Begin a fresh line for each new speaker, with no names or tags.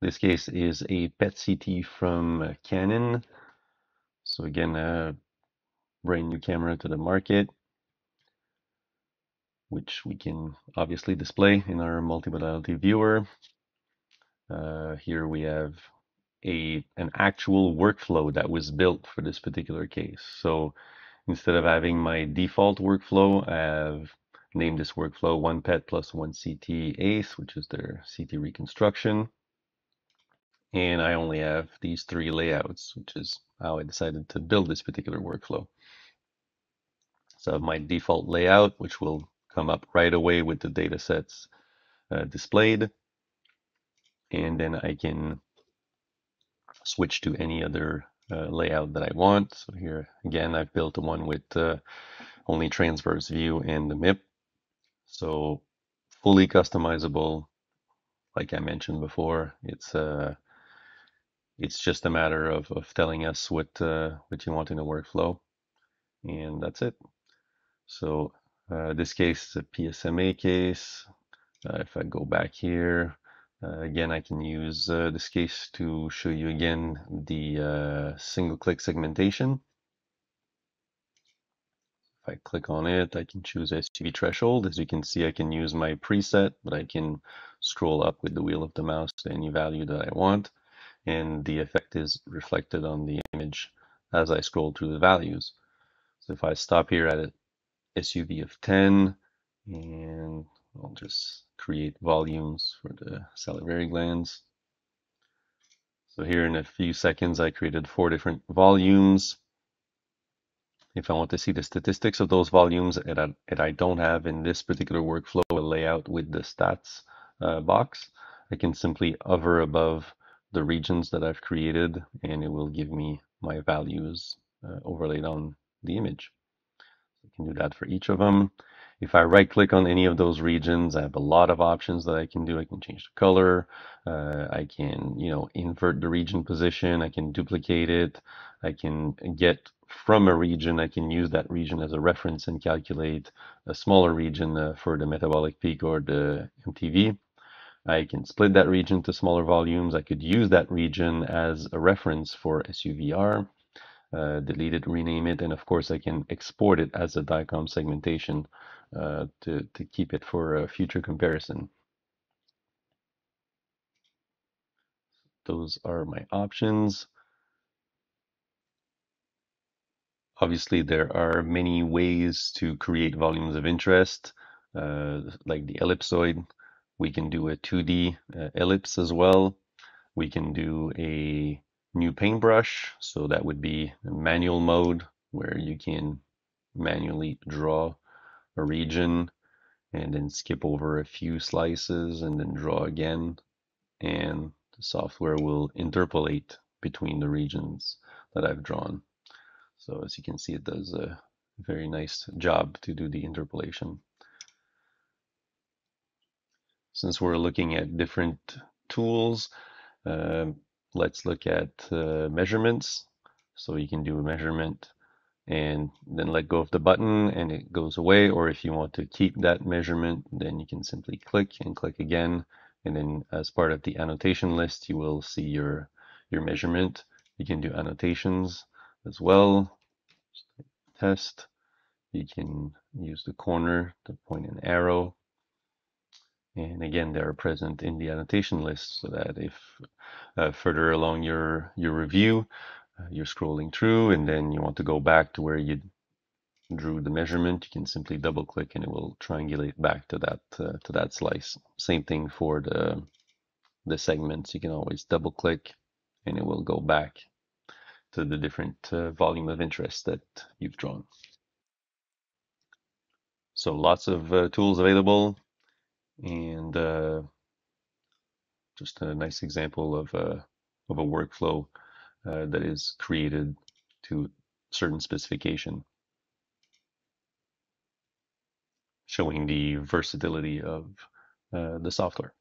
This case is a PET-CT from Canon. So again, a brand new camera to the market, which we can obviously display in our multimodality viewer. Uh, here we have a an actual workflow that was built for this particular case. So instead of having my default workflow, I have named this workflow one PET plus one CT AiCE, which is their CT reconstruction. And I only have these three layouts, which is how I decided to build this particular workflow. So my default layout, which will come up right away with the data sets uh, displayed. And then I can switch to any other uh, layout that I want. So here again, I've built one with uh, only transverse view and the MIP. So fully customizable, like I mentioned before. It's uh, it's just a matter of, of telling us what uh, what you want in the workflow, and that's it. So uh, this case is a PSMA case. Uh, if I go back here, uh, again, I can use uh, this case to show you again the uh, single click segmentation. If I click on it, I can choose SUV threshold. As you can see, I can use my preset, but I can scroll up with the wheel of the mouse to any value that I want. And the effect is reflected on the image as I scroll through the values. So if I stop here at a SUV of 10 and I'll just create volumes for the salivary glands. So here in a few seconds, I created four different volumes. If I want to see the statistics of those volumes and I, and I don't have in this particular workflow a layout with the stats uh, box, I can simply hover above the regions that I've created and it will give me my values uh, overlaid on the image. So I can do that for each of them. If I right click on any of those regions, I have a lot of options that I can do. I can change the color. Uh, I can, you know, invert the region position. I can duplicate it. I can get from a region, I can use that region as a reference and calculate a smaller region uh, for the metabolic peak or the MTV. I can split that region to smaller volumes. I could use that region as a reference for SUVR, uh, delete it, rename it, and of course I can export it as a DICOM segmentation uh, to, to keep it for a future comparison. Those are my options. Obviously, there are many ways to create volumes of interest, uh, like the ellipsoid. We can do a 2D uh, ellipse as well. We can do a new paintbrush. So that would be manual mode where you can manually draw a region and then skip over a few slices and then draw again. And the software will interpolate between the regions that I've drawn. So as you can see, it does a very nice job to do the interpolation. Since we're looking at different tools, uh, let's look at uh, measurements. So you can do a measurement and then let go of the button and it goes away. Or if you want to keep that measurement, then you can simply click and click again. And then as part of the annotation list, you will see your, your measurement. You can do annotations as well. Test. You can use the corner to point an arrow. And again, they are present in the annotation list so that if uh, further along your, your review, uh, you're scrolling through and then you want to go back to where you drew the measurement, you can simply double click and it will triangulate back to that uh, to that slice. Same thing for the the segments. You can always double click and it will go back to the different uh, volume of interest that you've drawn. So lots of uh, tools available and uh, just a nice example of a, uh, of a workflow uh, that is created to certain specification, showing the versatility of uh, the software.